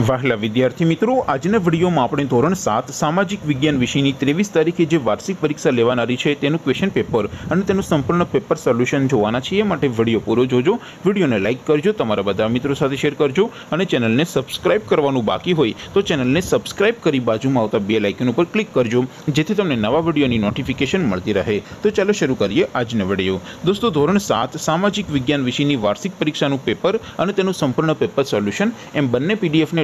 વહાલા વિદ્યાર્થી મિત્રો આજના વિડીયોમાં આપણે ધોરણ સાત સામાજિક વિજ્ઞાન વિષયની ત્રેવીસ તારીખે જે વાર્ષિક પરીક્ષા લેવાનારી છે તેનું ક્વેશ્ચન પેપર અને તેનું સંપૂર્ણ પેપર સોલ્યુશન જોવાના છીએ માટે વિડીયો પૂરો જોજો વિડીયોને લાઇક કરજો તમારા બધા મિત્રો સાથે શેર કરજો અને ચેનલને સબસ્ક્રાઇબ કરવાનું બાકી હોય તો ચેનલને સબસ્ક્રાઇબ કરી બાજુમાં આવતા બે લાઇકન ઉપર ક્લિક કરજો જેથી તમને નવા વિડીયોની નોટિફિકેશન મળતી રહે તો ચાલો શરૂ કરીએ આજનો વિડીયો દોસ્તો ધોરણ સાત સામાજિક વિજ્ઞાન વિષયની વાર્ષિક પરીક્ષાનું પેપર અને તેનું સંપૂર્ણ પેપર સોલ્યુશન એમ બંને પીડીએફને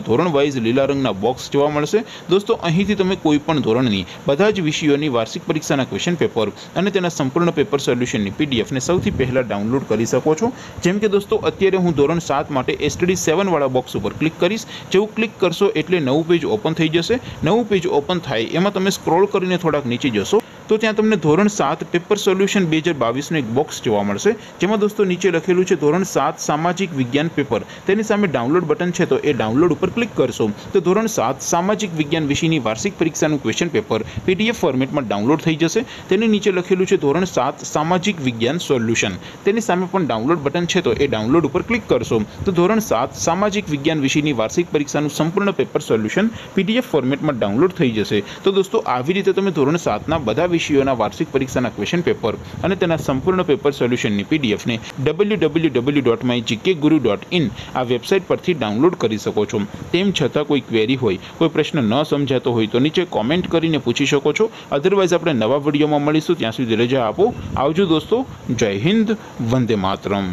ધોરણ વાઇઝ લીલા રંગના બોક્સ જોવા મળશે દોસ્તો અહીંથી તમે કોઈ પણ ધોરણની બધા જ વિષયોની વાર્ષિક પરીક્ષાના ક્વેશ્ચન પેપર અને તેના સંપૂર્ણ પેપર સોલ્યુશનની પીડીએફને સૌથી પહેલાં ડાઉનલોડ કરી શકો છો જેમ કે દોસ્તો અત્યારે હું ધોરણ સાત માટે એસટીડી સેવનવાળા બોક્સ ઉપર ક્લિક કરીશ જેવું ક્લિક કરશો એટલે નવું પેજ ઓપન થઈ જશે નવું પેજ ઓપન થાય એમાં તમે સ્ક્રોલ કરીને થોડાક નીચે જશો તો ત્યાં તમને ધોરણ સાત પેપર સોલ્યુશન બે હજાર બાવીસનું એક બોક્સ જોવા મળશે જેમાં દોસ્તો નીચે લખેલું છે ધોરણ સાત સામાજિક વિજ્ઞાન પેપર તેની સામે ડાઉનલોડ બટન છે તો એ ડાઉનલોડ ઉપર ક્લિક કરશો તો ધોરણ સાત સામાજિક વિજ્ઞાન વિષયની વાર્ષિક પરીક્ષાનું ક્વેશ્ચન પેપર પીડીએફ ફોર્મેટમાં ડાઉનલોડ થઈ જશે તેની નીચે લખેલું છે ધોરણ સાત સામાજિક વિજ્ઞાન સોલ્યુશન તેની સામે પણ ડાઉનલોડ બટન છે તો એ ડાઉનલોડ ઉપર ક્લિક કરશો તો ધોરણ સાત સામાજિક વિજ્ઞાન વિષયની વાર્ષિક પરીક્ષાનું સંપૂર્ણ પેપર સોલ્યુશન પીડીએફ ફોર્મેટમાં ડાઉનલોડ થઈ જશે તો દોસ્તો આવી રીતે તમે ધોરણ સાતના બધા વિષયોના વાર્ષિક પરીક્ષાના ક્વેશ્ચન પેપર અને તેના સંપૂર્ણ પેપર સોલ્યુશનની પીડીએફને W W W dot my GK guru dot in આ વેબસાઇટ પરથી ડાઉનલોડ કરી શકો છો. તેમ છતાં કોઈ ક્વેરી હોય, કોઈ પ્રશ્ન ન સમજાતો હોય તો નીચે કોમેન્ટ કરીને પૂછી શકો છો. અધરવાઇઝ આપણે નવા વિડીયોમાં મળીશું. ત્યાં સુધી રજા આપો. આવજો દોસ્તો. જય હિન્દ. વંદે માતરમ.